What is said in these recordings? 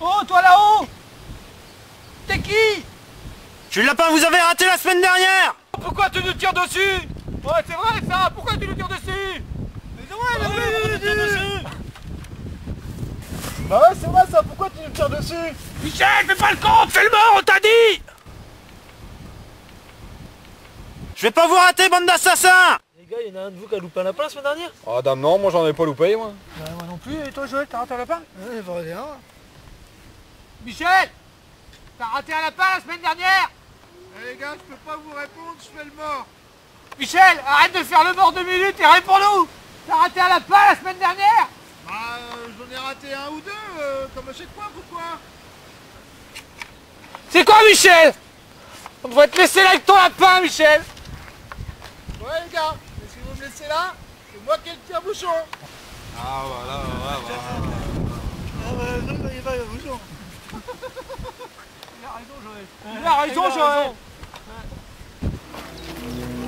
Oh, toi là-haut. T'es qui Je suis le lapin, vous avez raté la semaine dernière. Pourquoi tu nous tires dessus Ouais, c'est vrai ça. Pourquoi tu nous tires dessus Mais mais oui, dessus. Bah ouais, c'est vrai ça, pourquoi tu nous tires dessus Michel, fais pas le con Fais le mort, on t'a dit. Je vais pas vous rater, bande d'assassins. Les gars, il y en a un de vous qui a loupé un lapin la semaine dernière Ah dame non, moi j'en ai pas loupé moi. Ouais, moi non plus, et toi Joël, t'as raté un lapin Ouais, rien. Michel T'as raté un lapin la semaine dernière Eh les gars, je peux pas vous répondre, je fais le mort. Michel, arrête de faire le mort deux minutes et réponds-nous T'as raté un lapin la semaine dernière Bah euh, j'en ai raté un ou deux, euh, comme à chaque fois, pourquoi? C'est quoi Michel? On va te laisser là avec ton lapin Michel Ouais les gars, mais si vous me laissez là, c'est moi qui ai le tire-bouchon. Ah voilà, voilà, voilà. Ah bah non, il va, il va, bouchon. Il a raison Joël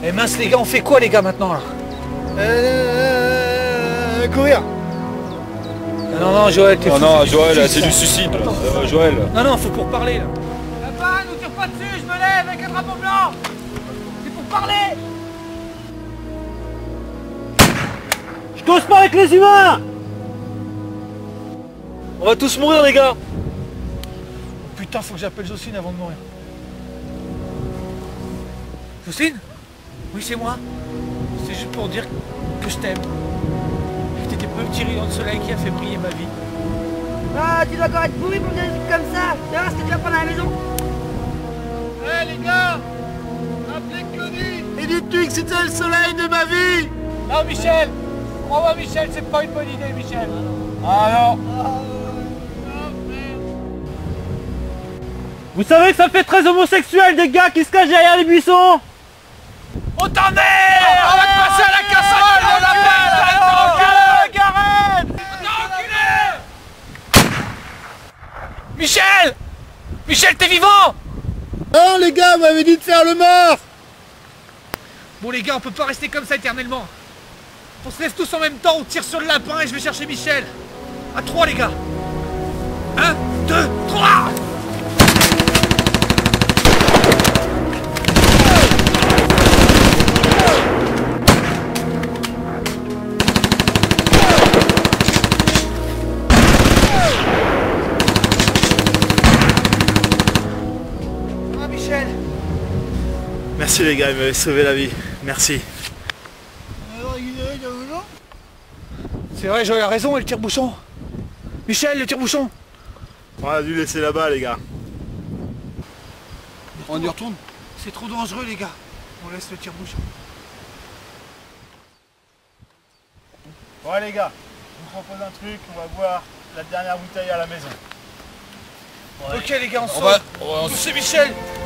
Eh mince les gars, on fait quoi les gars maintenant là Euh, courir. Ah, Non, non, Joël, t'es Non, fou, non, c'est du Joël, suicide, c'est du suicide. Euh, Joël. Non, non, faut pour parler là. Lapin, nous tire pas dessus, je me lève avec un drapeau blanc C'est pour parler Je cause pas avec les humains On va tous mourir les gars Putain, faut que j'appelle Jocelyne avant de mourir. Jocelyne? Oui, c'est moi. C'est juste pour dire que je t'aime. Et que t'étais le petit rayon de soleil qui a fait briller ma vie. Ah, tu dois encore être pourri pour me dire des trucs comme ça. Tu vois ce que tu vas prendre à la maison Eh les gars Appelez Claudie Et dites-lui que c'était le soleil de ma vie Non, Michel Crois-moi, Michel, c'est pas une bonne idée, Michel. Ah non Vous savez que ça fait très homosexuel des gars qui se cachent derrière les buissons On t'emmerde On va te passer à la casserole, on Gareth Michel Michel, t'es vivant Non les gars, vous m'avez dit de faire le mort Bon les gars, on peut pas rester comme ça éternellement. On se lève tous en même temps, on tire sur le lapin et je vais chercher Michel. À trois les gars. Un, deux, trois Michel Merci les gars, ils m'avaient sauvé la vie. Merci. C'est vrai, a raison, et le tire-bouchon. Michel, le tire-bouchon. On a dû laisser là-bas les gars. On y retourne C'est trop dangereux les gars. On laisse le tire-bouchon. Ouais les gars, je vous propose un truc, on va boire la dernière bouteille à la maison. Ok les gars, on On sort. va... on- Touchez Michel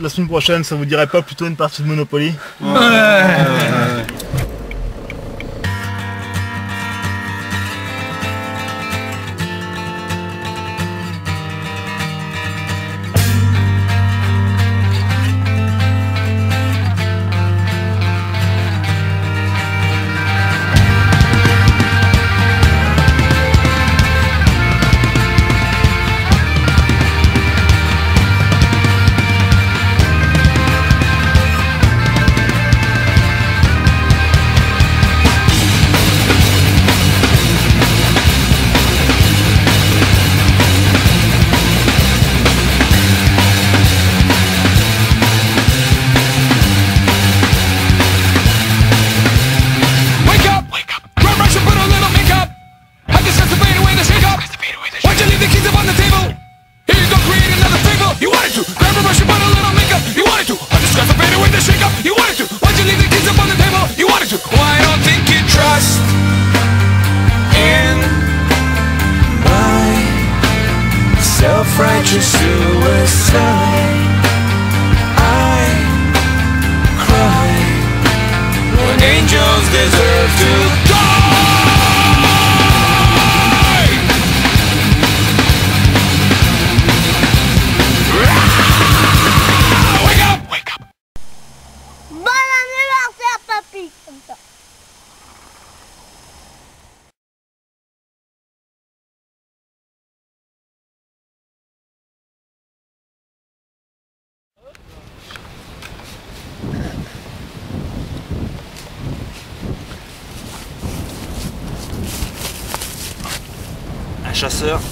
la semaine prochaine, ça vous dirait pas plutôt une partie de Monopoly?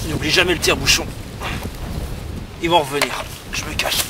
N'oublie jamais le tire-bouchon. Ils vont revenir. Je me cache.